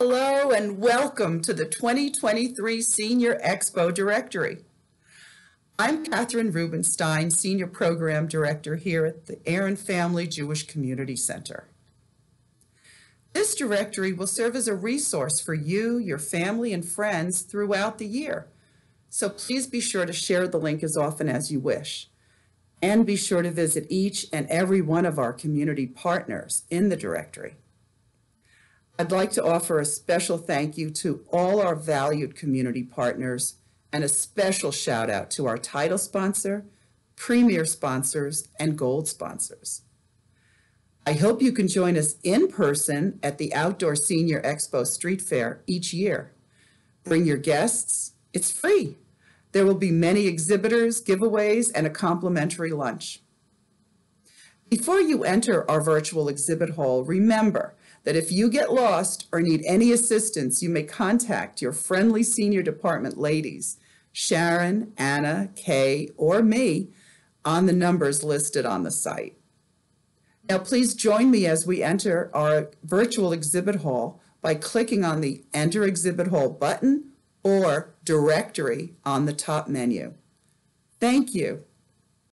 Hello and welcome to the 2023 Senior Expo Directory. I'm Catherine Rubenstein, Senior Program Director here at the Aaron Family Jewish Community Center. This directory will serve as a resource for you, your family, and friends throughout the year. So please be sure to share the link as often as you wish. And be sure to visit each and every one of our community partners in the directory. I'd like to offer a special thank you to all our valued community partners and a special shout out to our title sponsor, premier sponsors, and gold sponsors. I hope you can join us in person at the Outdoor Senior Expo Street Fair each year. Bring your guests, it's free. There will be many exhibitors, giveaways, and a complimentary lunch. Before you enter our virtual exhibit hall, remember that if you get lost or need any assistance, you may contact your friendly senior department ladies, Sharon, Anna, Kay, or me, on the numbers listed on the site. Now, please join me as we enter our virtual exhibit hall by clicking on the Enter Exhibit Hall button or Directory on the top menu. Thank you.